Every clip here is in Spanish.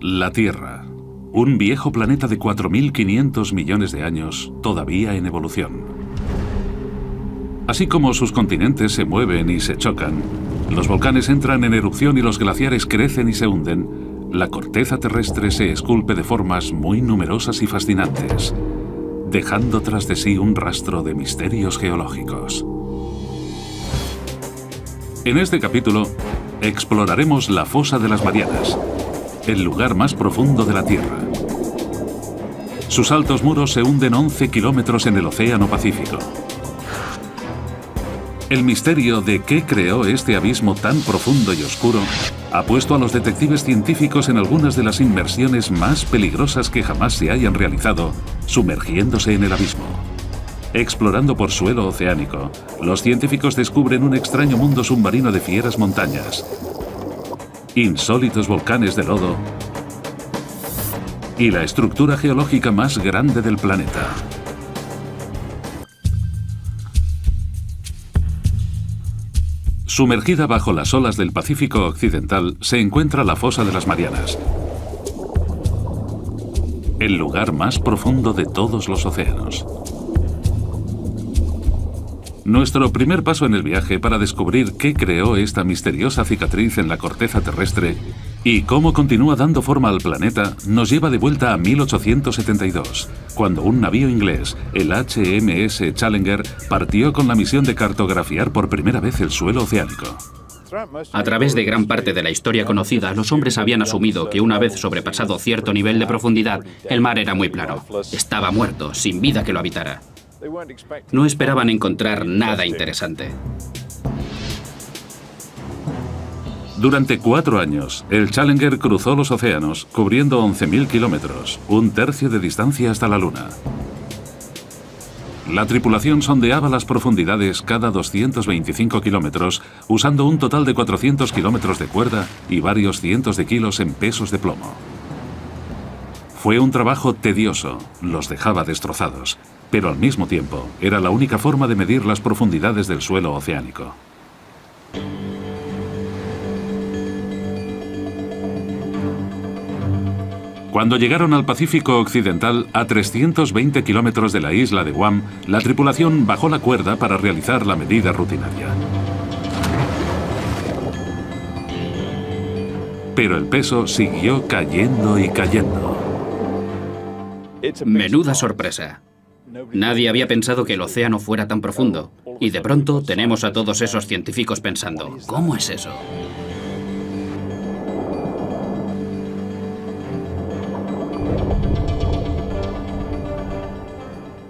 La Tierra, un viejo planeta de 4.500 millones de años, todavía en evolución. Así como sus continentes se mueven y se chocan, los volcanes entran en erupción y los glaciares crecen y se hunden, la corteza terrestre se esculpe de formas muy numerosas y fascinantes, dejando tras de sí un rastro de misterios geológicos. En este capítulo exploraremos la fosa de las Marianas, el lugar más profundo de la Tierra. Sus altos muros se hunden 11 kilómetros en el Océano Pacífico. El misterio de qué creó este abismo tan profundo y oscuro ha puesto a los detectives científicos en algunas de las inmersiones más peligrosas que jamás se hayan realizado, sumergiéndose en el abismo. Explorando por suelo oceánico, los científicos descubren un extraño mundo submarino de fieras montañas, insólitos volcanes de lodo y la estructura geológica más grande del planeta. Sumergida bajo las olas del Pacífico Occidental se encuentra la fosa de las Marianas, el lugar más profundo de todos los océanos. Nuestro primer paso en el viaje para descubrir qué creó esta misteriosa cicatriz en la corteza terrestre y cómo continúa dando forma al planeta nos lleva de vuelta a 1872, cuando un navío inglés, el HMS Challenger, partió con la misión de cartografiar por primera vez el suelo oceánico. A través de gran parte de la historia conocida, los hombres habían asumido que una vez sobrepasado cierto nivel de profundidad, el mar era muy plano. Estaba muerto, sin vida que lo habitara. No esperaban encontrar nada interesante. Durante cuatro años, el Challenger cruzó los océanos, cubriendo 11.000 kilómetros, un tercio de distancia hasta la Luna. La tripulación sondeaba las profundidades cada 225 kilómetros, usando un total de 400 kilómetros de cuerda y varios cientos de kilos en pesos de plomo. Fue un trabajo tedioso, los dejaba destrozados, pero al mismo tiempo era la única forma de medir las profundidades del suelo oceánico. Cuando llegaron al Pacífico Occidental, a 320 kilómetros de la isla de Guam, la tripulación bajó la cuerda para realizar la medida rutinaria. Pero el peso siguió cayendo y cayendo. Menuda sorpresa. Nadie había pensado que el océano fuera tan profundo. Y de pronto tenemos a todos esos científicos pensando, ¿cómo es eso?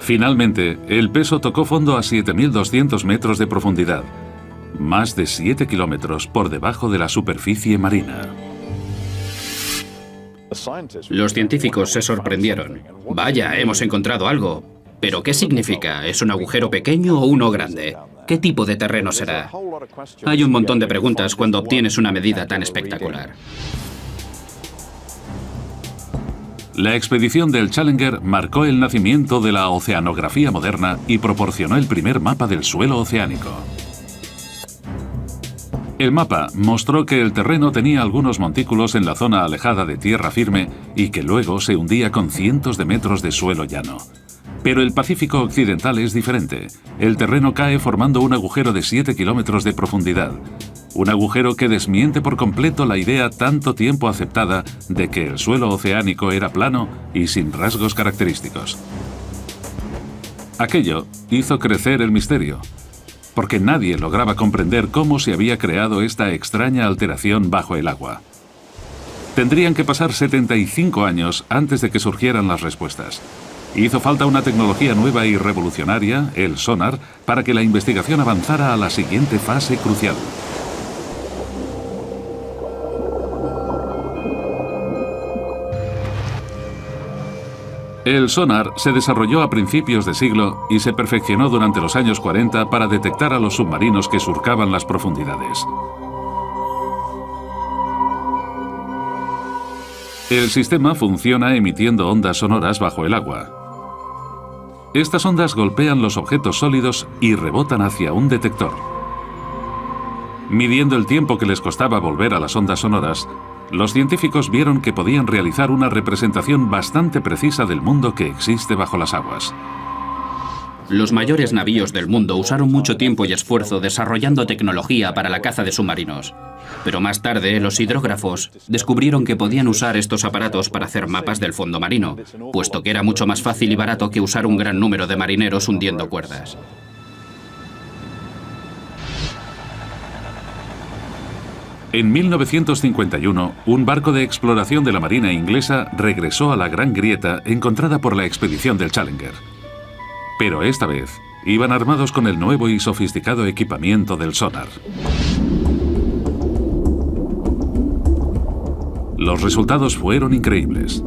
Finalmente, el peso tocó fondo a 7.200 metros de profundidad, más de 7 kilómetros por debajo de la superficie marina. Los científicos se sorprendieron. Vaya, hemos encontrado algo. ¿Pero qué significa? ¿Es un agujero pequeño o uno grande? ¿Qué tipo de terreno será? Hay un montón de preguntas cuando obtienes una medida tan espectacular. La expedición del Challenger marcó el nacimiento de la oceanografía moderna y proporcionó el primer mapa del suelo oceánico. El mapa mostró que el terreno tenía algunos montículos en la zona alejada de tierra firme y que luego se hundía con cientos de metros de suelo llano. Pero el Pacífico Occidental es diferente. El terreno cae formando un agujero de 7 kilómetros de profundidad. Un agujero que desmiente por completo la idea tanto tiempo aceptada de que el suelo oceánico era plano y sin rasgos característicos. Aquello hizo crecer el misterio porque nadie lograba comprender cómo se había creado esta extraña alteración bajo el agua. Tendrían que pasar 75 años antes de que surgieran las respuestas. Hizo falta una tecnología nueva y revolucionaria, el sonar, para que la investigación avanzara a la siguiente fase crucial. El sonar se desarrolló a principios de siglo y se perfeccionó durante los años 40 para detectar a los submarinos que surcaban las profundidades. El sistema funciona emitiendo ondas sonoras bajo el agua. Estas ondas golpean los objetos sólidos y rebotan hacia un detector. Midiendo el tiempo que les costaba volver a las ondas sonoras, Los científicos vieron que podían realizar una representación bastante precisa del mundo que existe bajo las aguas. Los mayores navíos del mundo usaron mucho tiempo y esfuerzo desarrollando tecnología para la caza de submarinos. Pero más tarde, los hidrógrafos descubrieron que podían usar estos aparatos para hacer mapas del fondo marino, puesto que era mucho más fácil y barato que usar un gran número de marineros hundiendo cuerdas. En 1951, un barco de exploración de la Marina inglesa regresó a la Gran Grieta encontrada por la expedición del Challenger. Pero esta vez iban armados con el nuevo y sofisticado equipamiento del sonar. Los resultados fueron increíbles.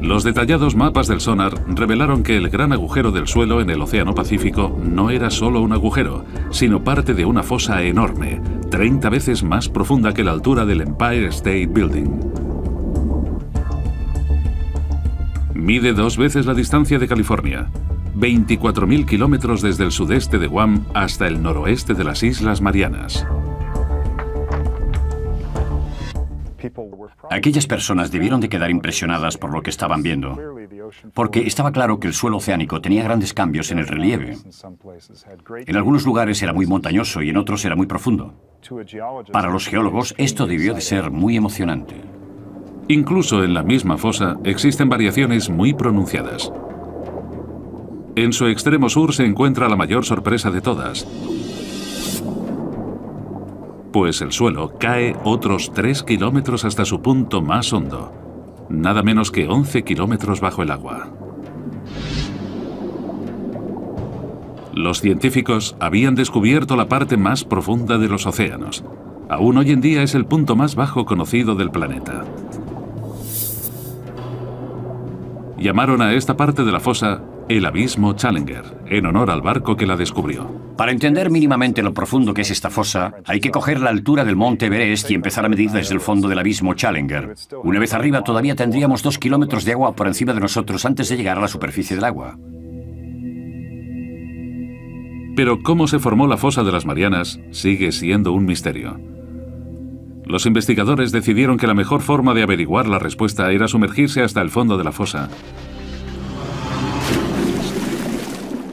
Los detallados mapas del sonar revelaron que el gran agujero del suelo en el Océano Pacífico no era solo un agujero, sino parte de una fosa enorme, 30 veces más profunda que la altura del Empire State Building. Mide dos veces la distancia de California, 24.000 kilómetros desde el sudeste de Guam hasta el noroeste de las Islas Marianas. Aquellas personas debieron de quedar impresionadas por lo que estaban viendo, porque estaba claro que el suelo oceánico tenía grandes cambios en el relieve. En algunos lugares era muy montañoso y en otros era muy profundo. Para los geólogos esto debió de ser muy emocionante. Incluso en la misma fosa existen variaciones muy pronunciadas. En su extremo sur se encuentra la mayor sorpresa de todas, pues el suelo cae otros 3 kilómetros hasta su punto más hondo, nada menos que 11 kilómetros bajo el agua. Los científicos habían descubierto la parte más profunda de los océanos. Aún hoy en día es el punto más bajo conocido del planeta. Llamaron a esta parte de la fosa el Abismo Challenger, en honor al barco que la descubrió. Para entender mínimamente lo profundo que es esta fosa, hay que coger la altura del monte Everest y empezar a medir desde el fondo del abismo Challenger. Una vez arriba todavía tendríamos dos kilómetros de agua por encima de nosotros antes de llegar a la superficie del agua. Pero cómo se formó la fosa de las Marianas sigue siendo un misterio. Los investigadores decidieron que la mejor forma de averiguar la respuesta era sumergirse hasta el fondo de la fosa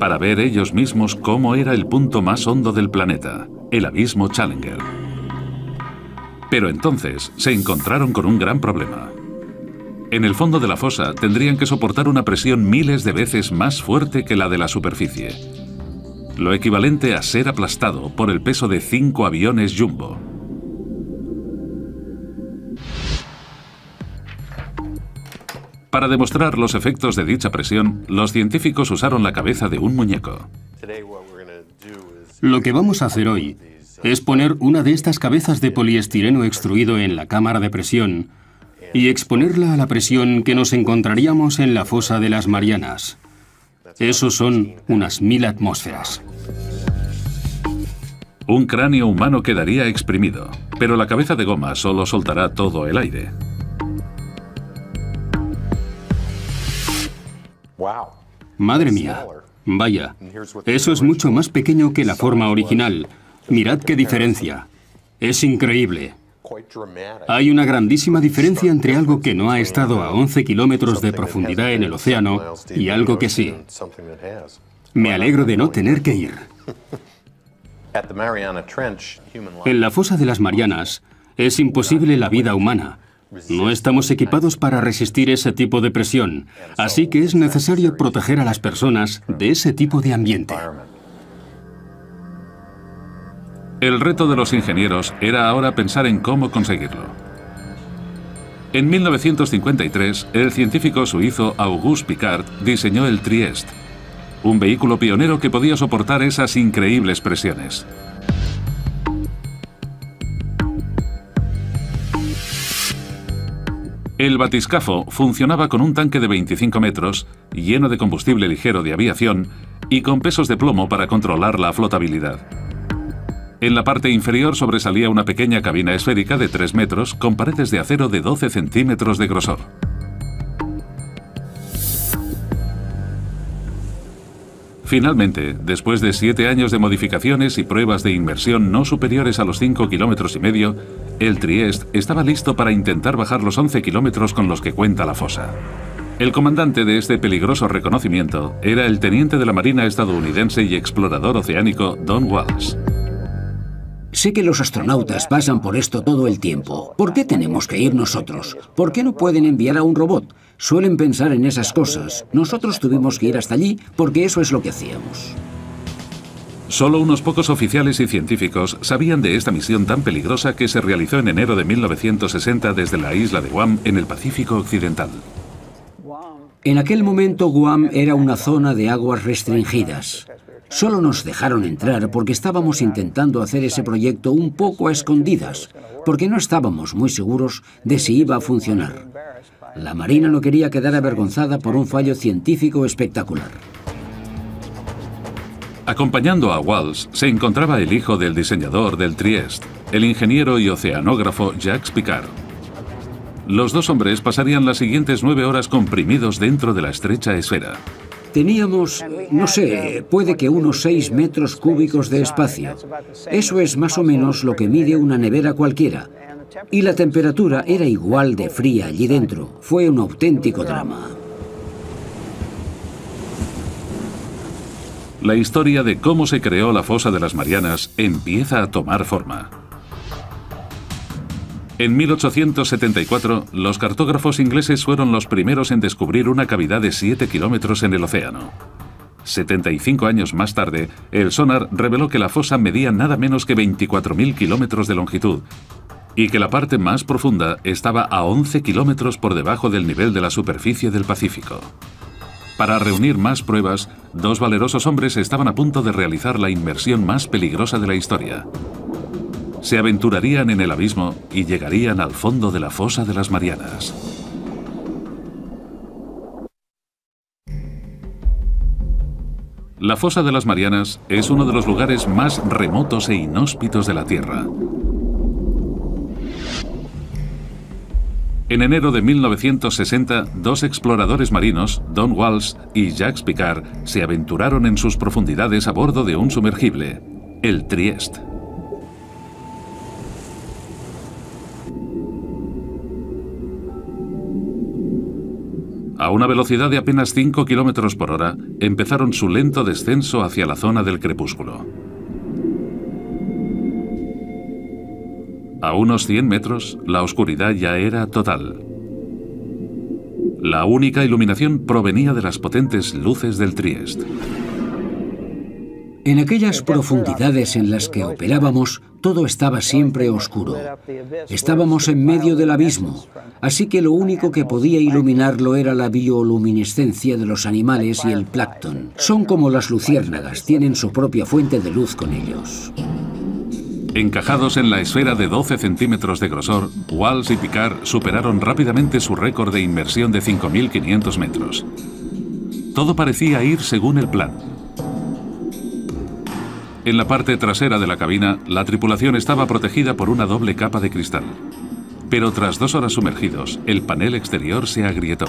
para ver ellos mismos cómo era el punto más hondo del planeta, el abismo Challenger. Pero entonces se encontraron con un gran problema. En el fondo de la fosa tendrían que soportar una presión miles de veces más fuerte que la de la superficie, lo equivalente a ser aplastado por el peso de cinco aviones jumbo. Para demostrar los efectos de dicha presión, los científicos usaron la cabeza de un muñeco. Lo que vamos a hacer hoy es poner una de estas cabezas de poliestireno extruido en la cámara de presión y exponerla a la presión que nos encontraríamos en la fosa de las Marianas. Eso son unas mil atmósferas. Un cráneo humano quedaría exprimido, pero la cabeza de goma solo soltará todo el aire. Madre mía. Vaya, eso es mucho más pequeño que la forma original. Mirad qué diferencia. Es increíble. Hay una grandísima diferencia entre algo que no ha estado a 11 kilómetros de profundidad en el océano y algo que sí. Me alegro de no tener que ir. En la fosa de las Marianas es imposible la vida humana. No estamos equipados para resistir ese tipo de presión, así que es necesario proteger a las personas de ese tipo de ambiente. El reto de los ingenieros era ahora pensar en cómo conseguirlo. En 1953, el científico suizo Auguste Picard diseñó el Trieste, un vehículo pionero que podía soportar esas increíbles presiones. El batiscafo funcionaba con un tanque de 25 metros, lleno de combustible ligero de aviación y con pesos de plomo para controlar la flotabilidad. En la parte inferior sobresalía una pequeña cabina esférica de 3 metros con paredes de acero de 12 centímetros de grosor. Finalmente, después de siete años de modificaciones y pruebas de inmersión no superiores a los 5 kilómetros y medio, el Trieste estaba listo para intentar bajar los 11 kilómetros con los que cuenta la fosa. El comandante de este peligroso reconocimiento era el teniente de la Marina estadounidense y explorador oceánico Don Walsh. Sé que los astronautas pasan por esto todo el tiempo. ¿Por qué tenemos que ir nosotros? ¿Por qué no pueden enviar a un robot? Suelen pensar en esas cosas. Nosotros tuvimos que ir hasta allí porque eso es lo que hacíamos. Solo unos pocos oficiales y científicos sabían de esta misión tan peligrosa que se realizó en enero de 1960 desde la isla de Guam en el Pacífico Occidental. En aquel momento Guam era una zona de aguas restringidas. Solo nos dejaron entrar porque estábamos intentando hacer ese proyecto un poco a escondidas, porque no estábamos muy seguros de si iba a funcionar. La Marina no quería quedar avergonzada por un fallo científico espectacular. Acompañando a Walsh se encontraba el hijo del diseñador del Trieste, el ingeniero y oceanógrafo Jacques Picard. Los dos hombres pasarían las siguientes nueve horas comprimidos dentro de la estrecha esfera. Teníamos, no sé, puede que unos 6 metros cúbicos de espacio. Eso es más o menos lo que mide una nevera cualquiera. Y la temperatura era igual de fría allí dentro. Fue un auténtico drama. La historia de cómo se creó la fosa de las Marianas empieza a tomar forma. En 1874, los cartógrafos ingleses fueron los primeros en descubrir una cavidad de 7 kilómetros en el océano. 75 años más tarde, el sonar reveló que la fosa medía nada menos que 24.000 kilómetros de longitud y que la parte más profunda estaba a 11 kilómetros por debajo del nivel de la superficie del Pacífico. Para reunir más pruebas, dos valerosos hombres estaban a punto de realizar la inmersión más peligrosa de la historia se aventurarían en el abismo y llegarían al fondo de la fosa de las Marianas. La fosa de las Marianas es uno de los lugares más remotos e inhóspitos de la Tierra. En enero de 1960, dos exploradores marinos, Don Walsh y Jacques Picard, se aventuraron en sus profundidades a bordo de un sumergible, el Trieste. A una velocidad de apenas 5 km por hora, empezaron su lento descenso hacia la zona del crepúsculo. A unos 100 metros, la oscuridad ya era total. La única iluminación provenía de las potentes luces del Trieste. En aquellas profundidades en las que operábamos, todo estaba siempre oscuro. Estábamos en medio del abismo, así que lo único que podía iluminarlo era la bioluminescencia de los animales y el plancton. Son como las luciérnagas, tienen su propia fuente de luz con ellos. Encajados en la esfera de 12 centímetros de grosor, Walsh y Picard superaron rápidamente su récord de inmersión de 5.500 metros. Todo parecía ir según el plan. En la parte trasera de la cabina, la tripulación estaba protegida por una doble capa de cristal. Pero tras dos horas sumergidos, el panel exterior se agrietó.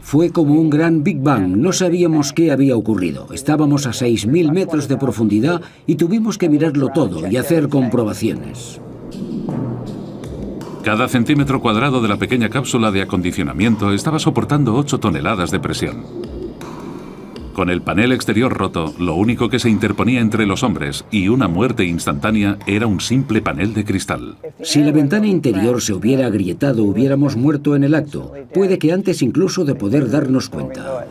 Fue como un gran Big Bang, no sabíamos qué había ocurrido. Estábamos a 6.000 metros de profundidad y tuvimos que mirarlo todo y hacer comprobaciones. Cada centímetro cuadrado de la pequeña cápsula de acondicionamiento estaba soportando 8 toneladas de presión. Con el panel exterior roto, lo único que se interponía entre los hombres y una muerte instantánea era un simple panel de cristal. Si la ventana interior se hubiera agrietado, hubiéramos muerto en el acto. Puede que antes incluso de poder darnos cuenta.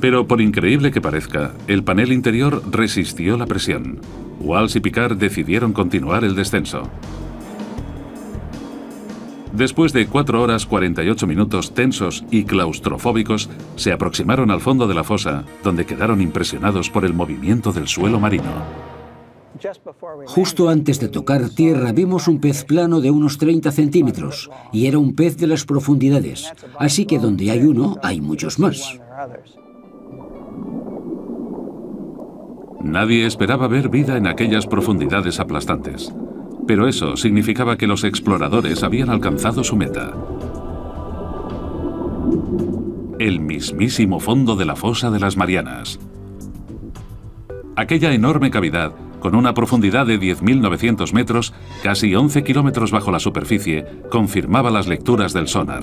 Pero por increíble que parezca, el panel interior resistió la presión. Walsh y Picard decidieron continuar el descenso. Después de 4 horas 48 minutos tensos y claustrofóbicos, se aproximaron al fondo de la fosa, donde quedaron impresionados por el movimiento del suelo marino. Justo antes de tocar tierra vimos un pez plano de unos 30 centímetros, y era un pez de las profundidades, así que donde hay uno hay muchos más. Nadie esperaba ver vida en aquellas profundidades aplastantes pero eso significaba que los exploradores habían alcanzado su meta. el mismísimo fondo de la fosa de las Marianas. Aquella enorme cavidad, con una profundidad de 10.900 metros, casi 11 kilómetros bajo la superficie, confirmaba las lecturas del sonar.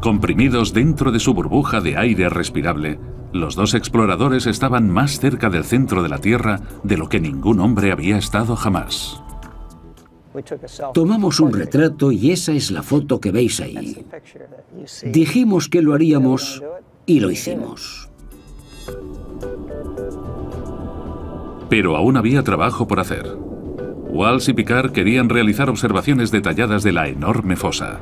Comprimidos dentro de su burbuja de aire respirable, los dos exploradores estaban más cerca del centro de la Tierra de lo que ningún hombre había estado jamás. Tomamos un retrato y esa es la foto que veis ahí. Dijimos que lo haríamos y lo hicimos. Pero aún había trabajo por hacer. Walsh y Picard querían realizar observaciones detalladas de la enorme fosa.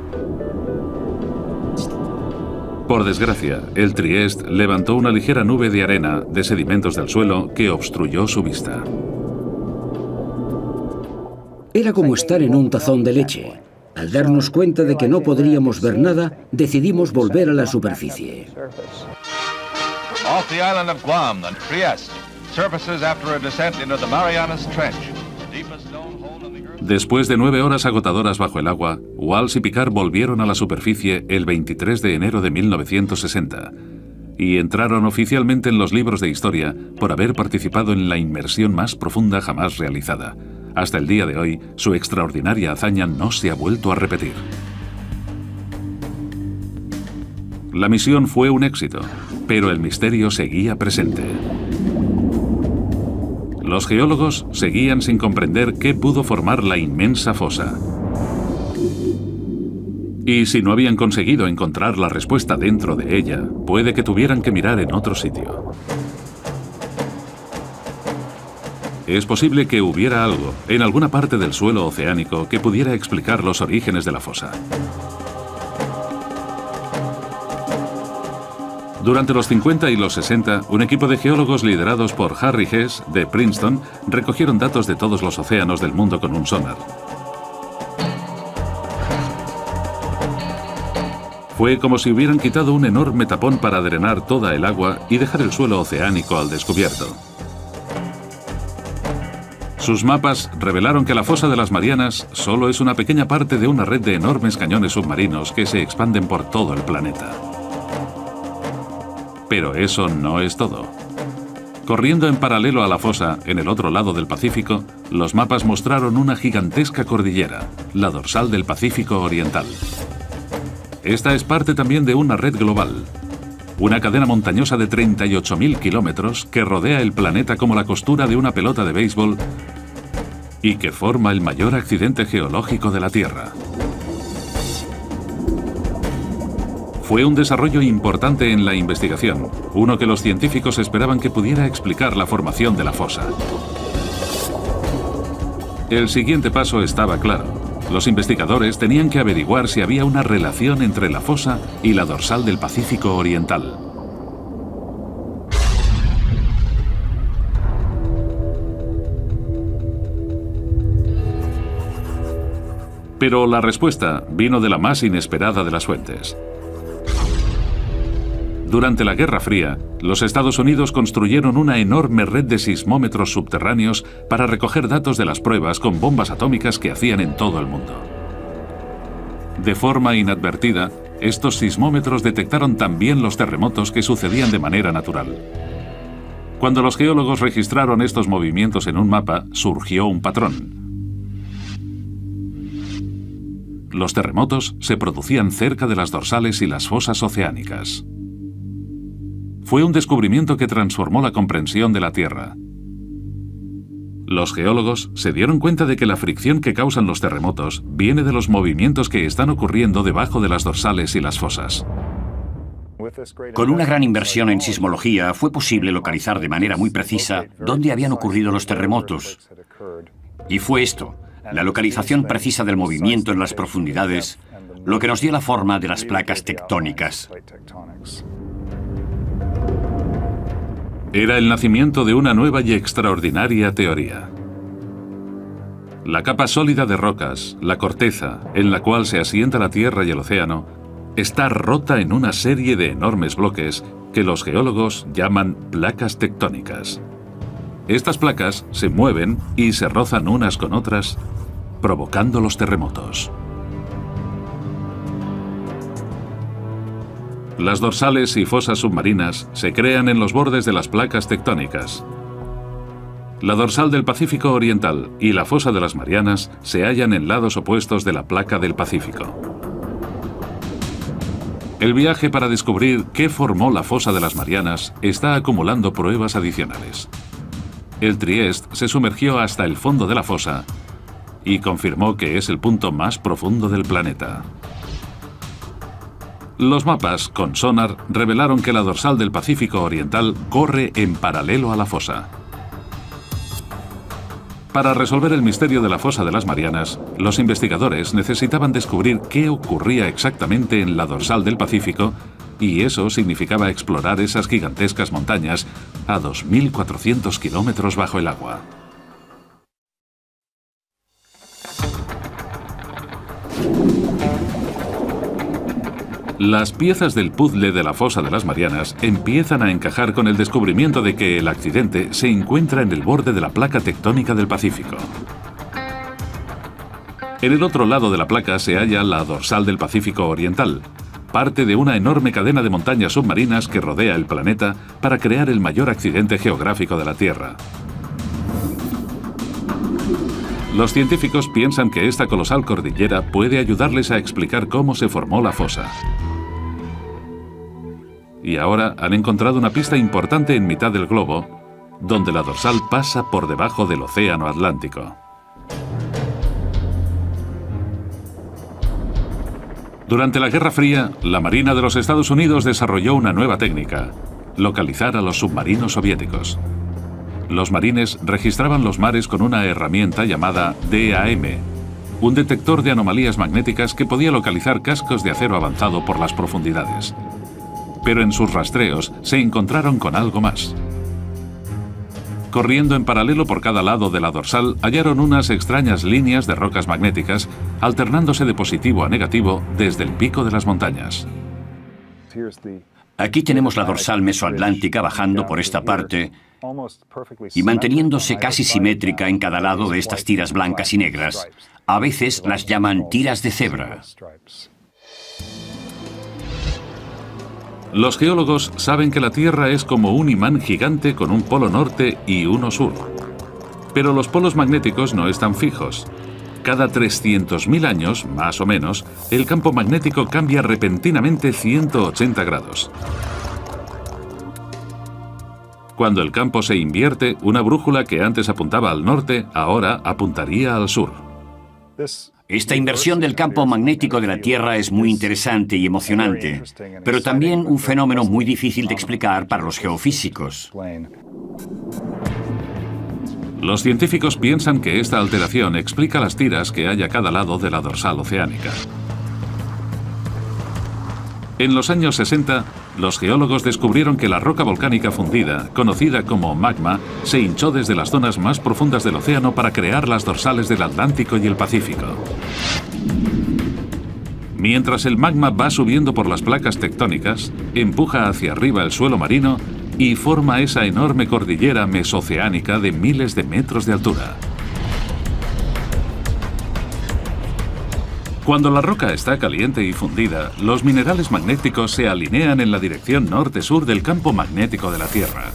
Por desgracia, el Trieste levantó una ligera nube de arena de sedimentos del suelo que obstruyó su vista. Era como estar en un tazón de leche. Al darnos cuenta de que no podríamos ver nada, decidimos volver a la superficie. Off the island of Guam, the Trieste, surfaces after a descent into the Marianas Trench. Después de nueve horas agotadoras bajo el agua, Walsh y Picard volvieron a la superficie el 23 de enero de 1960 y entraron oficialmente en los libros de historia por haber participado en la inmersión más profunda jamás realizada. Hasta el día de hoy, su extraordinaria hazaña no se ha vuelto a repetir. La misión fue un éxito, pero el misterio seguía presente. Los geólogos seguían sin comprender qué pudo formar la inmensa fosa. Y si no habían conseguido encontrar la respuesta dentro de ella, puede que tuvieran que mirar en otro sitio. Es posible que hubiera algo en alguna parte del suelo oceánico que pudiera explicar los orígenes de la fosa. Durante los 50 y los 60, un equipo de geólogos liderados por Harry Hess de Princeton recogieron datos de todos los océanos del mundo con un sonar. Fue como si hubieran quitado un enorme tapón para drenar toda el agua y dejar el suelo oceánico al descubierto. Sus mapas revelaron que la fosa de las Marianas solo es una pequeña parte de una red de enormes cañones submarinos que se expanden por todo el planeta. Pero eso no es todo. Corriendo en paralelo a la fosa, en el otro lado del Pacífico, los mapas mostraron una gigantesca cordillera, la dorsal del Pacífico Oriental. Esta es parte también de una red global, una cadena montañosa de 38.000 kilómetros que rodea el planeta como la costura de una pelota de béisbol y que forma el mayor accidente geológico de la Tierra. Fue un desarrollo importante en la investigación, uno que los científicos esperaban que pudiera explicar la formación de la fosa. El siguiente paso estaba claro. Los investigadores tenían que averiguar si había una relación entre la fosa y la dorsal del Pacífico Oriental. Pero la respuesta vino de la más inesperada de las fuentes. Durante la Guerra Fría, los Estados Unidos construyeron una enorme red de sismómetros subterráneos para recoger datos de las pruebas con bombas atómicas que hacían en todo el mundo. De forma inadvertida, estos sismómetros detectaron también los terremotos que sucedían de manera natural. Cuando los geólogos registraron estos movimientos en un mapa, surgió un patrón. Los terremotos se producían cerca de las dorsales y las fosas oceánicas fue un descubrimiento que transformó la comprensión de la Tierra. Los geólogos se dieron cuenta de que la fricción que causan los terremotos viene de los movimientos que están ocurriendo debajo de las dorsales y las fosas. Con una gran inversión en sismología fue posible localizar de manera muy precisa dónde habían ocurrido los terremotos. Y fue esto, la localización precisa del movimiento en las profundidades, lo que nos dio la forma de las placas tectónicas. Era el nacimiento de una nueva y extraordinaria teoría. La capa sólida de rocas, la corteza, en la cual se asienta la Tierra y el océano, está rota en una serie de enormes bloques que los geólogos llaman placas tectónicas. Estas placas se mueven y se rozan unas con otras, provocando los terremotos. Las dorsales y fosas submarinas se crean en los bordes de las placas tectónicas. La dorsal del Pacífico Oriental y la fosa de las Marianas se hallan en lados opuestos de la placa del Pacífico. El viaje para descubrir qué formó la fosa de las Marianas está acumulando pruebas adicionales. El Trieste se sumergió hasta el fondo de la fosa y confirmó que es el punto más profundo del planeta. Los mapas con sonar revelaron que la dorsal del Pacífico Oriental corre en paralelo a la fosa. Para resolver el misterio de la fosa de las Marianas, los investigadores necesitaban descubrir qué ocurría exactamente en la dorsal del Pacífico y eso significaba explorar esas gigantescas montañas a 2.400 kilómetros bajo el agua. Las piezas del puzzle de la fosa de las Marianas empiezan a encajar con el descubrimiento de que el accidente se encuentra en el borde de la placa tectónica del Pacífico. En el otro lado de la placa se halla la dorsal del Pacífico Oriental, parte de una enorme cadena de montañas submarinas que rodea el planeta para crear el mayor accidente geográfico de la Tierra. Los científicos piensan que esta colosal cordillera puede ayudarles a explicar cómo se formó la fosa y ahora han encontrado una pista importante en mitad del globo, donde la dorsal pasa por debajo del Océano Atlántico. Durante la Guerra Fría, la Marina de los Estados Unidos desarrolló una nueva técnica, localizar a los submarinos soviéticos. Los marines registraban los mares con una herramienta llamada DAM, un detector de anomalías magnéticas que podía localizar cascos de acero avanzado por las profundidades pero en sus rastreos se encontraron con algo más. Corriendo en paralelo por cada lado de la dorsal, hallaron unas extrañas líneas de rocas magnéticas, alternándose de positivo a negativo desde el pico de las montañas. Aquí tenemos la dorsal mesoatlántica bajando por esta parte y manteniéndose casi simétrica en cada lado de estas tiras blancas y negras. A veces las llaman tiras de cebra. Los geólogos saben que la Tierra es como un imán gigante con un polo norte y uno sur. Pero los polos magnéticos no están fijos. Cada 300.000 años, más o menos, el campo magnético cambia repentinamente 180 grados. Cuando el campo se invierte, una brújula que antes apuntaba al norte, ahora apuntaría al sur. Esta inversión del campo magnético de la Tierra es muy interesante y emocionante, pero también un fenómeno muy difícil de explicar para los geofísicos. Los científicos piensan que esta alteración explica las tiras que hay a cada lado de la dorsal oceánica. En los años 60, los geólogos descubrieron que la roca volcánica fundida, conocida como magma, se hinchó desde las zonas más profundas del océano para crear las dorsales del Atlántico y el Pacífico. Mientras el magma va subiendo por las placas tectónicas, empuja hacia arriba el suelo marino y forma esa enorme cordillera mesoceánica de miles de metros de altura. Cuando la roca está caliente y fundida, los minerales magnéticos se alinean en la dirección norte-sur del campo magnético de la Tierra.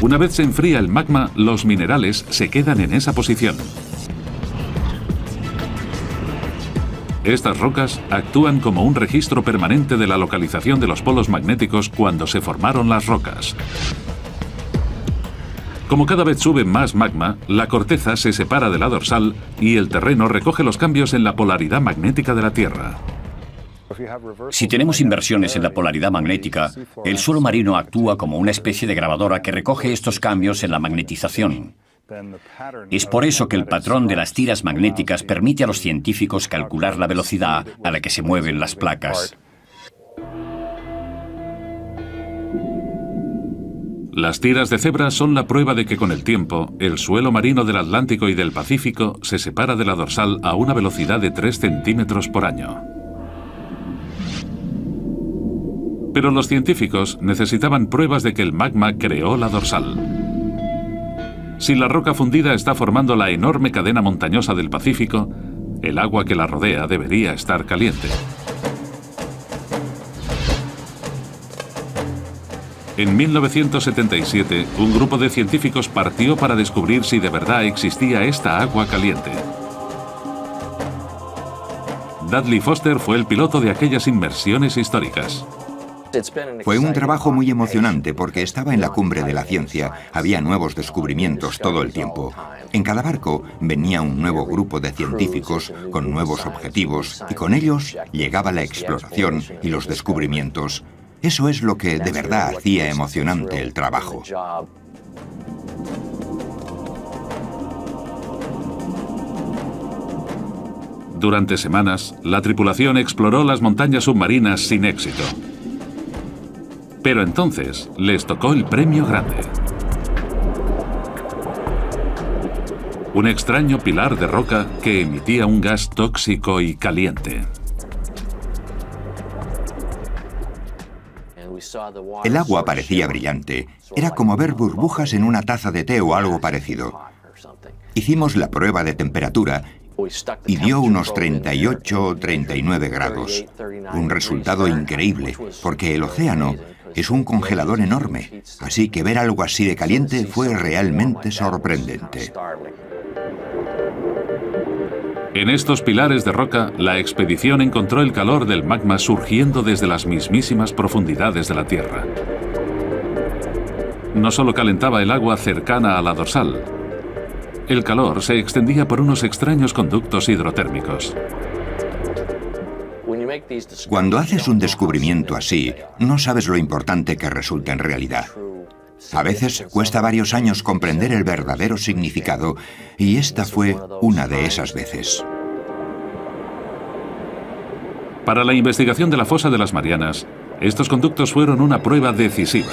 Una vez se enfría el magma, los minerales se quedan en esa posición. Estas rocas actúan como un registro permanente de la localización de los polos magnéticos cuando se formaron las rocas. Como cada vez sube más magma, la corteza se separa de la dorsal y el terreno recoge los cambios en la polaridad magnética de la Tierra. Si tenemos inversiones en la polaridad magnética, el suelo marino actúa como una especie de grabadora que recoge estos cambios en la magnetización. Es por eso que el patrón de las tiras magnéticas permite a los científicos calcular la velocidad a la que se mueven las placas. Las tiras de cebra son la prueba de que con el tiempo, el suelo marino del Atlántico y del Pacífico se separa de la dorsal a una velocidad de 3 centímetros por año. Pero los científicos necesitaban pruebas de que el magma creó la dorsal. Si la roca fundida está formando la enorme cadena montañosa del Pacífico, el agua que la rodea debería estar caliente. En 1977, un grupo de científicos partió para descubrir si de verdad existía esta agua caliente. Dudley Foster fue el piloto de aquellas inmersiones históricas. Fue un trabajo muy emocionante porque estaba en la cumbre de la ciencia, había nuevos descubrimientos todo el tiempo. En cada barco venía un nuevo grupo de científicos con nuevos objetivos y con ellos llegaba la exploración y los descubrimientos. Eso es lo que de verdad hacía emocionante el trabajo. Durante semanas, la tripulación exploró las montañas submarinas sin éxito. Pero entonces les tocó el premio grande. Un extraño pilar de roca que emitía un gas tóxico y caliente. El agua parecía brillante. Era como ver burbujas en una taza de té o algo parecido. Hicimos la prueba de temperatura y dio unos 38 o 39 grados. Un resultado increíble, porque el océano es un congelador enorme, así que ver algo así de caliente fue realmente sorprendente. En estos pilares de roca, la expedición encontró el calor del magma surgiendo desde las mismísimas profundidades de la Tierra. No solo calentaba el agua cercana a la dorsal, el calor se extendía por unos extraños conductos hidrotérmicos. Cuando haces un descubrimiento así, no sabes lo importante que resulta en realidad. A veces cuesta varios años comprender el verdadero significado y esta fue una de esas veces. Para la investigación de la fosa de las Marianas, estos conductos fueron una prueba decisiva.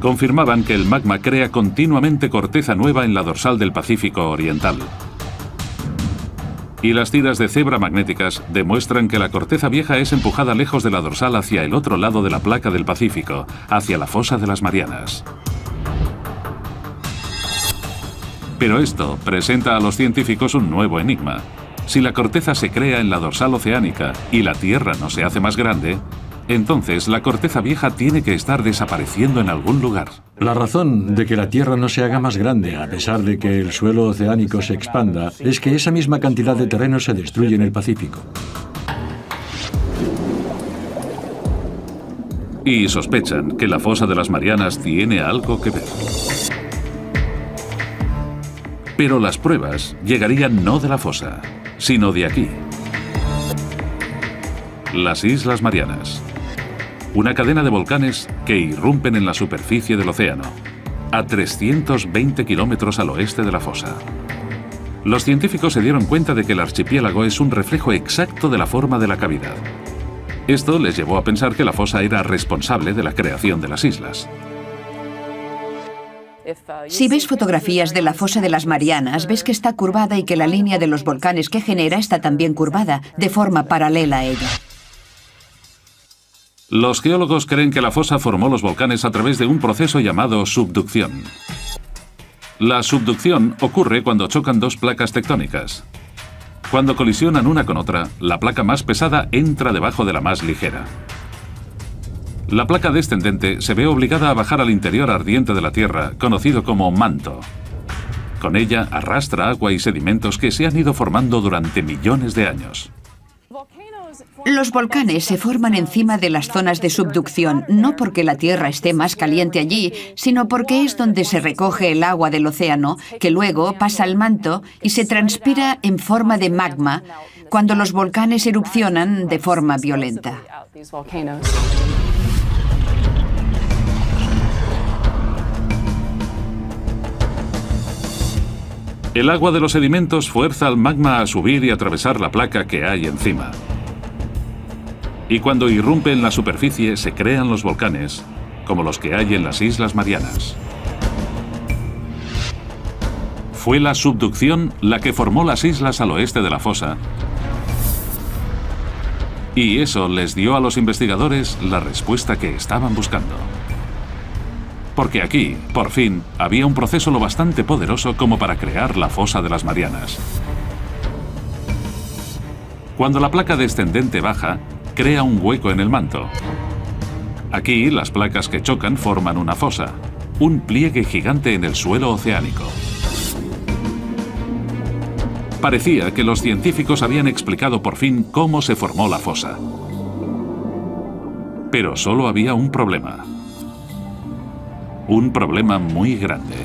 Confirmaban que el magma crea continuamente corteza nueva en la dorsal del Pacífico Oriental y las tiras de cebra magnéticas demuestran que la corteza vieja es empujada lejos de la dorsal hacia el otro lado de la placa del Pacífico, hacia la fosa de las Marianas. Pero esto presenta a los científicos un nuevo enigma. Si la corteza se crea en la dorsal oceánica y la Tierra no se hace más grande, entonces la corteza vieja tiene que estar desapareciendo en algún lugar. La razón de que la Tierra no se haga más grande, a pesar de que el suelo oceánico se expanda, es que esa misma cantidad de terreno se destruye en el Pacífico. Y sospechan que la fosa de las Marianas tiene algo que ver. Pero las pruebas llegarían no de la fosa, sino de aquí. Las Islas Marianas una cadena de volcanes que irrumpen en la superficie del océano, a 320 kilómetros al oeste de la fosa. Los científicos se dieron cuenta de que el archipiélago es un reflejo exacto de la forma de la cavidad. Esto les llevó a pensar que la fosa era responsable de la creación de las islas. Si ves fotografías de la fosa de las Marianas, ves que está curvada y que la línea de los volcanes que genera está también curvada, de forma paralela a ella. Los geólogos creen que la fosa formó los volcanes a través de un proceso llamado subducción. La subducción ocurre cuando chocan dos placas tectónicas. Cuando colisionan una con otra, la placa más pesada entra debajo de la más ligera. La placa descendente se ve obligada a bajar al interior ardiente de la Tierra, conocido como manto. Con ella arrastra agua y sedimentos que se han ido formando durante millones de años. Los volcanes se forman encima de las zonas de subducción, no porque la Tierra esté más caliente allí, sino porque es donde se recoge el agua del océano, que luego pasa al manto y se transpira en forma de magma cuando los volcanes erupcionan de forma violenta. El agua de los sedimentos fuerza al magma a subir y atravesar la placa que hay encima. Y cuando irrumpe en la superficie se crean los volcanes, como los que hay en las Islas Marianas. Fue la subducción la que formó las islas al oeste de la fosa. Y eso les dio a los investigadores la respuesta que estaban buscando. Porque aquí, por fin, había un proceso lo bastante poderoso como para crear la fosa de las Marianas. Cuando la placa descendente baja, crea un hueco en el manto. Aquí, las placas que chocan forman una fosa, un pliegue gigante en el suelo oceánico. Parecía que los científicos habían explicado por fin cómo se formó la fosa. Pero solo había un problema. Un problema muy grande.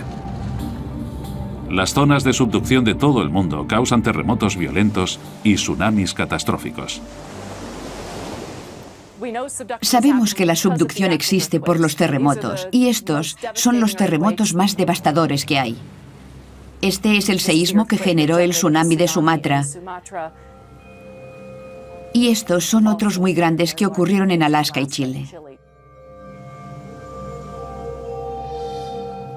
Las zonas de subducción de todo el mundo causan terremotos violentos y tsunamis catastróficos. Sabemos que la subducción existe por los terremotos y estos son los terremotos más devastadores que hay. Este es el seísmo que generó el tsunami de Sumatra. Y estos son otros muy grandes que ocurrieron en Alaska y Chile.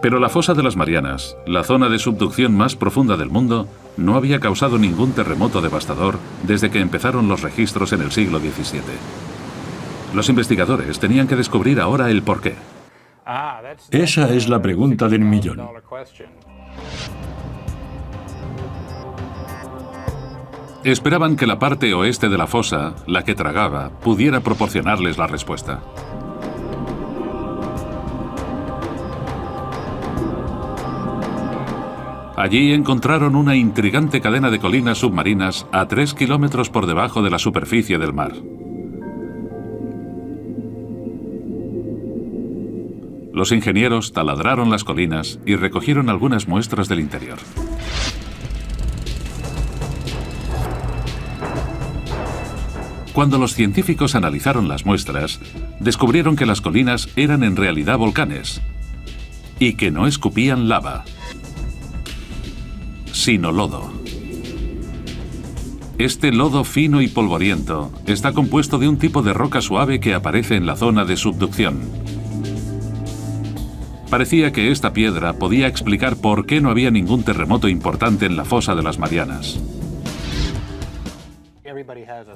Pero la fosa de las Marianas, la zona de subducción más profunda del mundo, no había causado ningún terremoto devastador desde que empezaron los registros en el siglo XVII. Los investigadores tenían que descubrir ahora el porqué. Esa es la pregunta del millón. Esperaban que la parte oeste de la fosa, la que tragaba, pudiera proporcionarles la respuesta. Allí encontraron una intrigante cadena de colinas submarinas a tres kilómetros por debajo de la superficie del mar. Los ingenieros taladraron las colinas y recogieron algunas muestras del interior. Cuando los científicos analizaron las muestras, descubrieron que las colinas eran en realidad volcanes y que no escupían lava, sino lodo. Este lodo fino y polvoriento está compuesto de un tipo de roca suave que aparece en la zona de subducción. Parecía que esta piedra podía explicar por qué no había ningún terremoto importante en la fosa de las Marianas.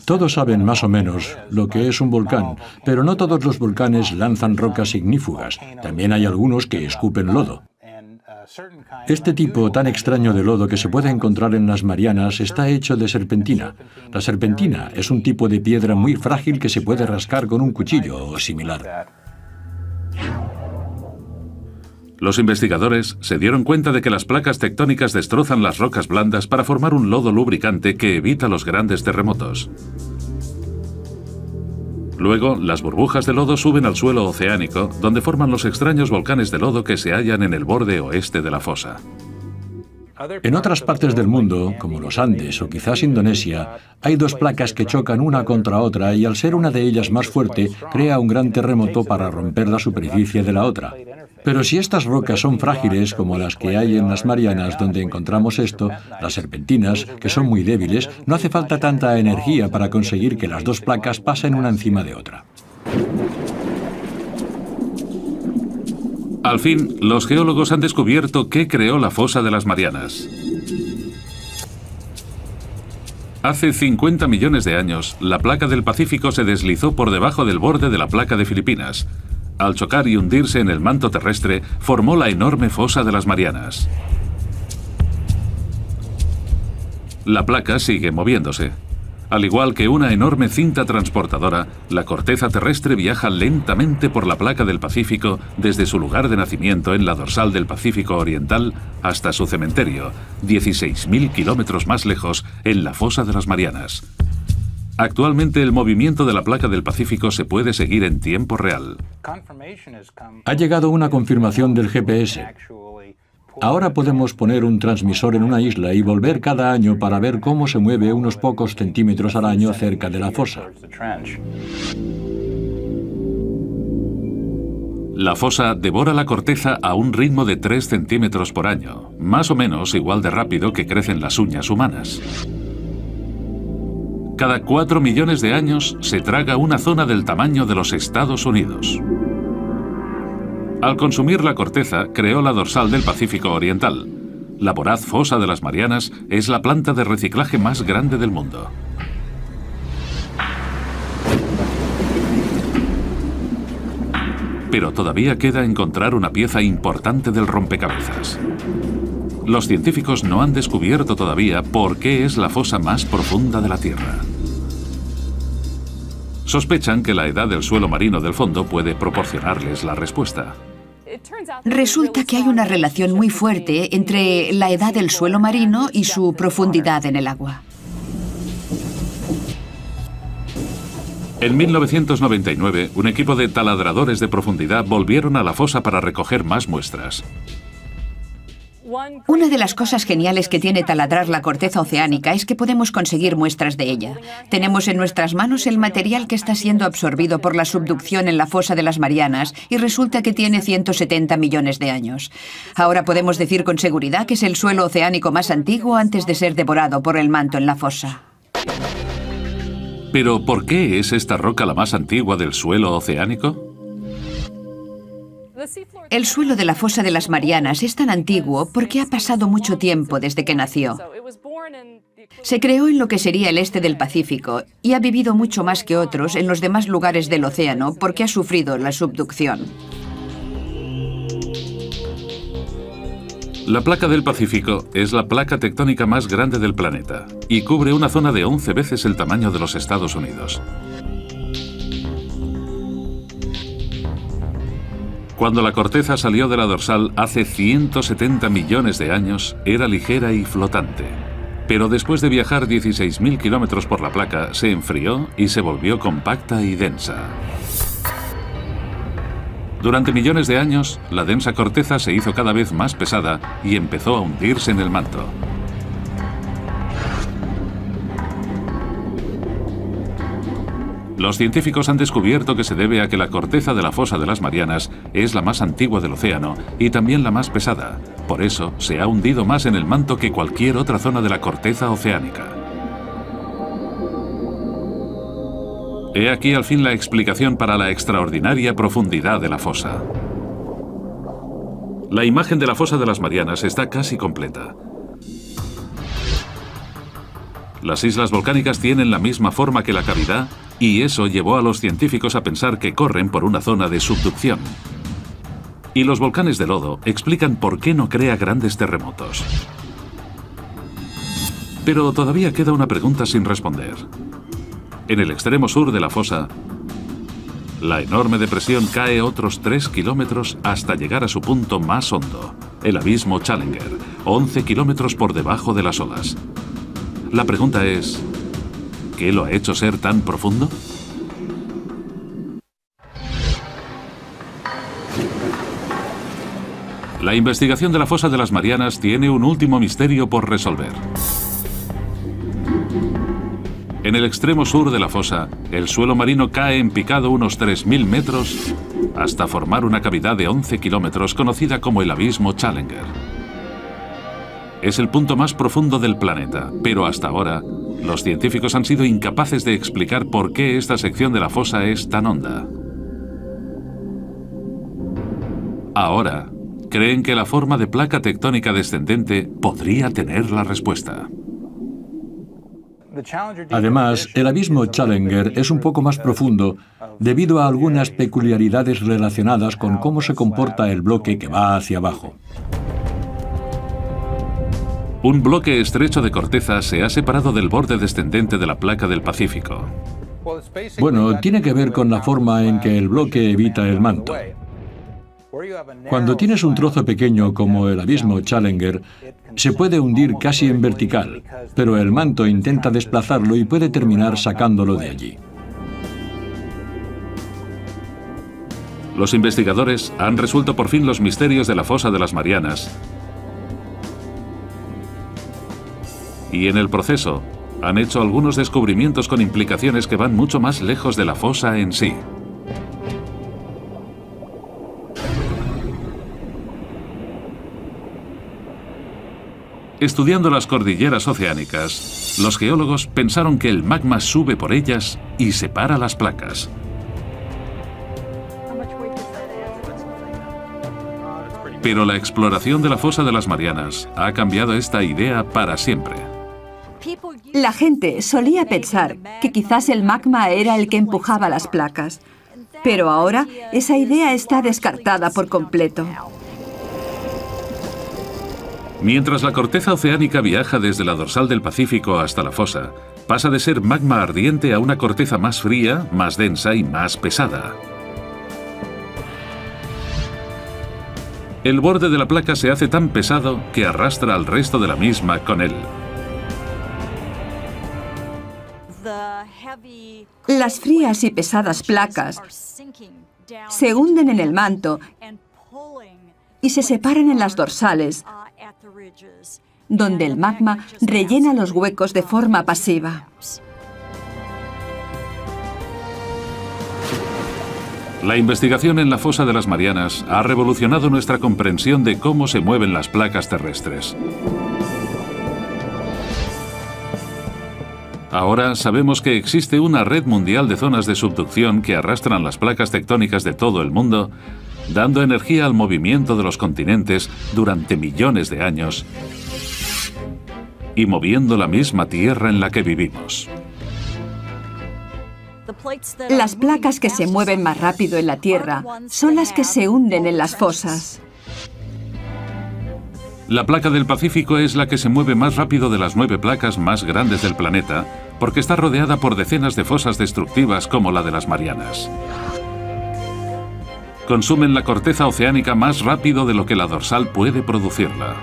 Todos saben más o menos lo que es un volcán, pero no todos los volcanes lanzan rocas ignífugas. También hay algunos que escupen lodo. Este tipo tan extraño de lodo que se puede encontrar en las Marianas está hecho de serpentina. La serpentina es un tipo de piedra muy frágil que se puede rascar con un cuchillo o similar. Los investigadores se dieron cuenta de que las placas tectónicas destrozan las rocas blandas para formar un lodo lubricante que evita los grandes terremotos. Luego, las burbujas de lodo suben al suelo oceánico, donde forman los extraños volcanes de lodo que se hallan en el borde oeste de la fosa. En otras partes del mundo, como los Andes o quizás Indonesia, hay dos placas que chocan una contra otra y al ser una de ellas más fuerte, crea un gran terremoto para romper la superficie de la otra. Pero si estas rocas son frágiles, como las que hay en las Marianas donde encontramos esto, las serpentinas, que son muy débiles, no hace falta tanta energía para conseguir que las dos placas pasen una encima de otra. Al fin, los geólogos han descubierto qué creó la fosa de las Marianas. Hace 50 millones de años, la placa del Pacífico se deslizó por debajo del borde de la placa de Filipinas. Al chocar y hundirse en el manto terrestre, formó la enorme fosa de las Marianas. La placa sigue moviéndose. Al igual que una enorme cinta transportadora, la corteza terrestre viaja lentamente por la placa del Pacífico desde su lugar de nacimiento en la dorsal del Pacífico Oriental hasta su cementerio, 16.000 kilómetros más lejos, en la fosa de las Marianas. Actualmente el movimiento de la placa del Pacífico se puede seguir en tiempo real. Ha llegado una confirmación del GPS. Ahora podemos poner un transmisor en una isla y volver cada año para ver cómo se mueve unos pocos centímetros al año cerca de la fosa. La fosa devora la corteza a un ritmo de 3 centímetros por año, más o menos igual de rápido que crecen las uñas humanas. Cada 4 millones de años se traga una zona del tamaño de los Estados Unidos. Al consumir la corteza, creó la dorsal del Pacífico Oriental. La voraz fosa de las Marianas es la planta de reciclaje más grande del mundo. Pero todavía queda encontrar una pieza importante del rompecabezas. Los científicos no han descubierto todavía por qué es la fosa más profunda de la Tierra. Sospechan que la edad del suelo marino del fondo puede proporcionarles la respuesta. Resulta que hay una relación muy fuerte entre la edad del suelo marino y su profundidad en el agua. En 1999, un equipo de taladradores de profundidad volvieron a la fosa para recoger más muestras. Una de las cosas geniales que tiene taladrar la corteza oceánica es que podemos conseguir muestras de ella. Tenemos en nuestras manos el material que está siendo absorbido por la subducción en la fosa de las Marianas y resulta que tiene 170 millones de años. Ahora podemos decir con seguridad que es el suelo oceánico más antiguo antes de ser devorado por el manto en la fosa. Pero ¿por qué es esta roca la más antigua del suelo oceánico? El suelo de la fosa de las Marianas es tan antiguo porque ha pasado mucho tiempo desde que nació. Se creó en lo que sería el este del Pacífico y ha vivido mucho más que otros en los demás lugares del océano porque ha sufrido la subducción. La placa del Pacífico es la placa tectónica más grande del planeta y cubre una zona de 11 veces el tamaño de los Estados Unidos. Cuando la corteza salió de la dorsal hace 170 millones de años, era ligera y flotante. Pero después de viajar 16.000 kilómetros por la placa, se enfrió y se volvió compacta y densa. Durante millones de años, la densa corteza se hizo cada vez más pesada y empezó a hundirse en el manto. Los científicos han descubierto que se debe a que la corteza de la fosa de las Marianas es la más antigua del océano y también la más pesada. Por eso se ha hundido más en el manto que cualquier otra zona de la corteza oceánica. He aquí al fin la explicación para la extraordinaria profundidad de la fosa. La imagen de la fosa de las Marianas está casi completa. Las islas volcánicas tienen la misma forma que la cavidad y eso llevó a los científicos a pensar que corren por una zona de subducción. Y los volcanes de lodo explican por qué no crea grandes terremotos. Pero todavía queda una pregunta sin responder. En el extremo sur de la fosa, la enorme depresión cae otros 3 kilómetros hasta llegar a su punto más hondo, el abismo Challenger, 11 kilómetros por debajo de las olas. La pregunta es, ¿qué lo ha hecho ser tan profundo? La investigación de la fosa de las Marianas tiene un último misterio por resolver. En el extremo sur de la fosa, el suelo marino cae en picado unos 3.000 metros hasta formar una cavidad de 11 kilómetros conocida como el Abismo Challenger. Es el punto más profundo del planeta, pero hasta ahora, los científicos han sido incapaces de explicar por qué esta sección de la fosa es tan honda. Ahora, creen que la forma de placa tectónica descendente podría tener la respuesta. Además, el abismo Challenger es un poco más profundo debido a algunas peculiaridades relacionadas con cómo se comporta el bloque que va hacia abajo. Un bloque estrecho de corteza se ha separado del borde descendente de la placa del Pacífico. Bueno, tiene que ver con la forma en que el bloque evita el manto. Cuando tienes un trozo pequeño como el abismo Challenger, se puede hundir casi en vertical, pero el manto intenta desplazarlo y puede terminar sacándolo de allí. Los investigadores han resuelto por fin los misterios de la fosa de las Marianas y en el proceso han hecho algunos descubrimientos con implicaciones que van mucho más lejos de la fosa en sí. Estudiando las cordilleras oceánicas, los geólogos pensaron que el magma sube por ellas y separa las placas. Pero la exploración de la fosa de las Marianas ha cambiado esta idea para siempre. La gente solía pensar que quizás el magma era el que empujaba las placas, pero ahora esa idea está descartada por completo. Mientras la corteza oceánica viaja desde la dorsal del Pacífico hasta la fosa, pasa de ser magma ardiente a una corteza más fría, más densa y más pesada. El borde de la placa se hace tan pesado que arrastra al resto de la misma con él. Las frías y pesadas placas se hunden en el manto y se separan en las dorsales, donde el magma rellena los huecos de forma pasiva. La investigación en la fosa de las Marianas ha revolucionado nuestra comprensión de cómo se mueven las placas terrestres. Ahora sabemos que existe una red mundial de zonas de subducción que arrastran las placas tectónicas de todo el mundo, dando energía al movimiento de los continentes durante millones de años y moviendo la misma Tierra en la que vivimos. Las placas que se mueven más rápido en la Tierra son las que se hunden en las fosas. La placa del Pacífico es la que se mueve más rápido de las nueve placas más grandes del planeta, porque está rodeada por decenas de fosas destructivas como la de las Marianas. Consumen la corteza oceánica más rápido de lo que la dorsal puede producirla.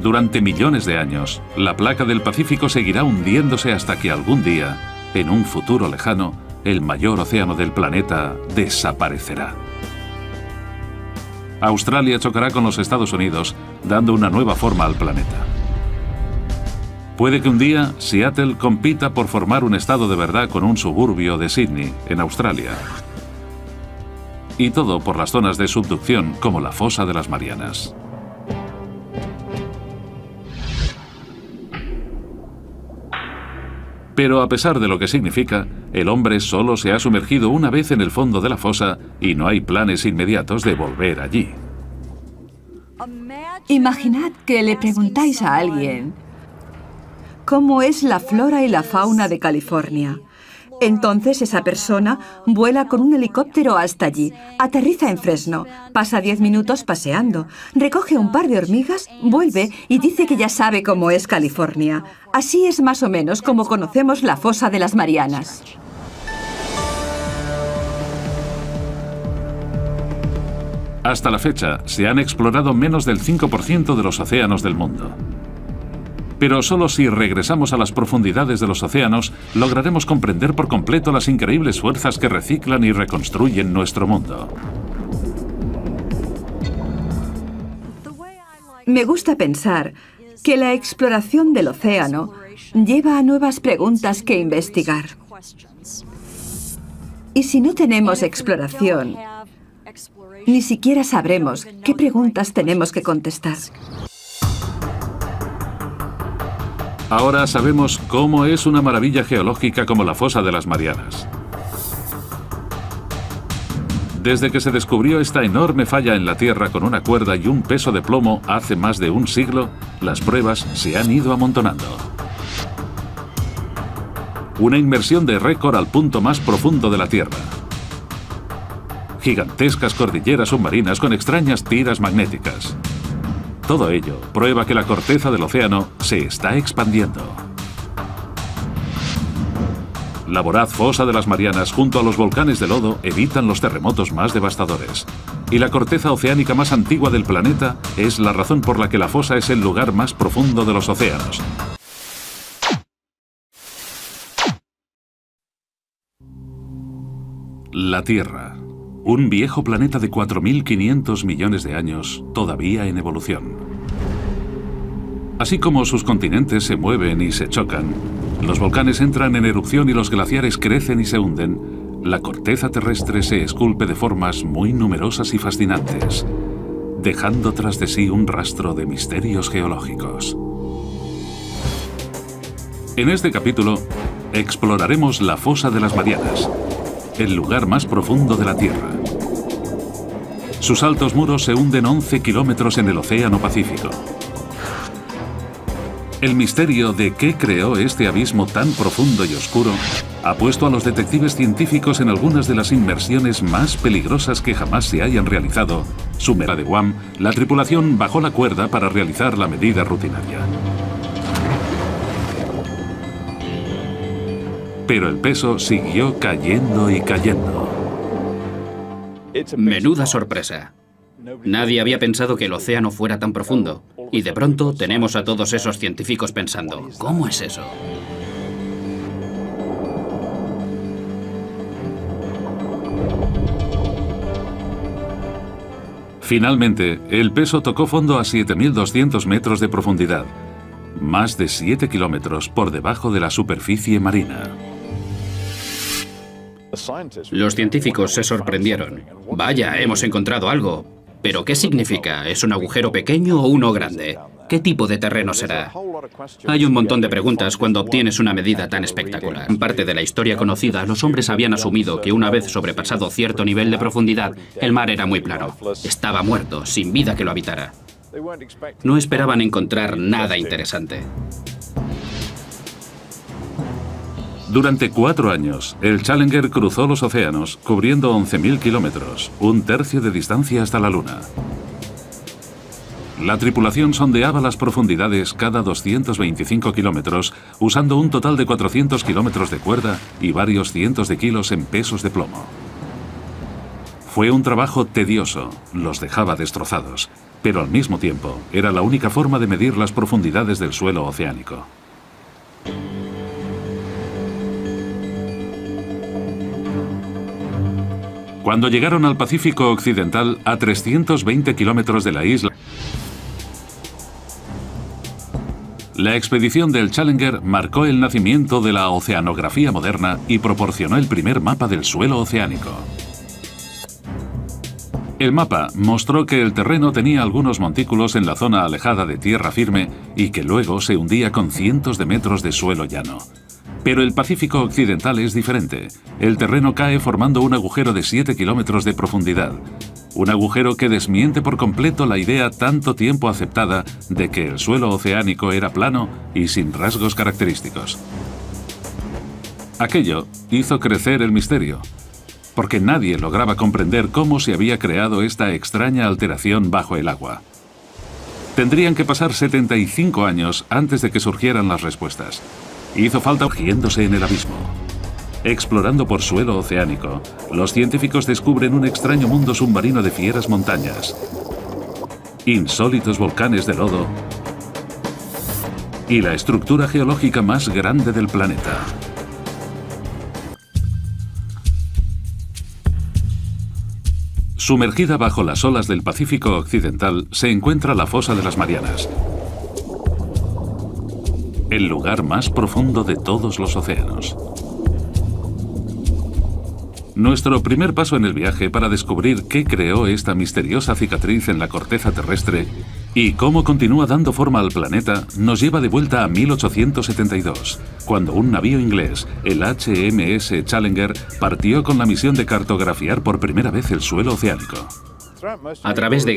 Durante millones de años, la placa del Pacífico seguirá hundiéndose hasta que algún día, en un futuro lejano, el mayor océano del planeta desaparecerá. Australia chocará con los Estados Unidos, dando una nueva forma al planeta. Puede que un día Seattle compita por formar un estado de verdad con un suburbio de Sydney, en Australia. Y todo por las zonas de subducción como la fosa de las Marianas. Pero a pesar de lo que significa, el hombre solo se ha sumergido una vez en el fondo de la fosa y no hay planes inmediatos de volver allí. Imaginad que le preguntáis a alguien cómo es la flora y la fauna de California. Entonces esa persona vuela con un helicóptero hasta allí, aterriza en Fresno, pasa 10 minutos paseando, recoge un par de hormigas, vuelve y dice que ya sabe cómo es California. Así es más o menos como conocemos la fosa de las Marianas. Hasta la fecha, se han explorado menos del 5% de los océanos del mundo. Pero solo si regresamos a las profundidades de los océanos lograremos comprender por completo las increíbles fuerzas que reciclan y reconstruyen nuestro mundo. Me gusta pensar que la exploración del océano lleva a nuevas preguntas que investigar. Y si no tenemos exploración, ni siquiera sabremos qué preguntas tenemos que contestar. Ahora sabemos cómo es una maravilla geológica como la fosa de las Marianas. Desde que se descubrió esta enorme falla en la Tierra con una cuerda y un peso de plomo hace más de un siglo, las pruebas se han ido amontonando. Una inmersión de récord al punto más profundo de la Tierra. Gigantescas cordilleras submarinas con extrañas tiras magnéticas. Todo ello prueba que la corteza del océano se está expandiendo. La voraz fosa de las Marianas junto a los volcanes de lodo evitan los terremotos más devastadores. Y la corteza oceánica más antigua del planeta es la razón por la que la fosa es el lugar más profundo de los océanos. La Tierra, un viejo planeta de 4.500 millones de años, todavía en evolución. Así como sus continentes se mueven y se chocan, los volcanes entran en erupción y los glaciares crecen y se hunden, la corteza terrestre se esculpe de formas muy numerosas y fascinantes, dejando tras de sí un rastro de misterios geológicos. En este capítulo, exploraremos la fosa de las Marianas, el lugar más profundo de la Tierra. Sus altos muros se hunden 11 kilómetros en el Océano Pacífico. El misterio de qué creó este abismo tan profundo y oscuro ha puesto a los detectives científicos en algunas de las inmersiones más peligrosas que jamás se hayan realizado. Sumera de Guam, la tripulación bajó la cuerda para realizar la medida rutinaria. Pero el peso siguió cayendo y cayendo. Menuda sorpresa. Nadie había pensado que el océano fuera tan profundo. Y de pronto tenemos a todos esos científicos pensando, ¿cómo es eso? Finalmente, el peso tocó fondo a 7.200 metros de profundidad, más de 7 kilómetros por debajo de la superficie marina. Los científicos se sorprendieron. Vaya, hemos encontrado algo. ¿Pero qué significa? ¿Es un agujero pequeño o uno grande? ¿Qué tipo de terreno será? Hay un montón de preguntas cuando obtienes una medida tan espectacular. En parte de la historia conocida, los hombres habían asumido que una vez sobrepasado cierto nivel de profundidad, el mar era muy plano. Estaba muerto, sin vida que lo habitara. No esperaban encontrar nada interesante. Durante cuatro años, el Challenger cruzó los océanos, cubriendo 11.000 kilómetros, un tercio de distancia hasta la Luna. La tripulación sondeaba las profundidades cada 225 kilómetros, usando un total de 400 kilómetros de cuerda y varios cientos de kilos en pesos de plomo. Fue un trabajo tedioso, los dejaba destrozados, pero al mismo tiempo era la única forma de medir las profundidades del suelo oceánico. Cuando llegaron al Pacífico Occidental, a 320 kilómetros de la isla, la expedición del Challenger marcó el nacimiento de la oceanografía moderna y proporcionó el primer mapa del suelo oceánico. El mapa mostró que el terreno tenía algunos montículos en la zona alejada de tierra firme y que luego se hundía con cientos de metros de suelo llano. Pero el Pacífico Occidental es diferente. El terreno cae formando un agujero de 7 kilómetros de profundidad. Un agujero que desmiente por completo la idea tanto tiempo aceptada de que el suelo oceánico era plano y sin rasgos característicos. Aquello hizo crecer el misterio, porque nadie lograba comprender cómo se había creado esta extraña alteración bajo el agua. Tendrían que pasar 75 años antes de que surgieran las respuestas. Hizo falta urgiéndose en el abismo. Explorando por suelo oceánico, los científicos descubren un extraño mundo submarino de fieras montañas, insólitos volcanes de lodo y la estructura geológica más grande del planeta. Sumergida bajo las olas del Pacífico Occidental se encuentra la fosa de las Marianas, el lugar más profundo de todos los océanos. Nuestro primer paso en el viaje para descubrir qué creó esta misteriosa cicatriz en la corteza terrestre y cómo continúa dando forma al planeta nos lleva de vuelta a 1872, cuando un navío inglés, el HMS Challenger, partió con la misión de cartografiar por primera vez el suelo oceánico. A través de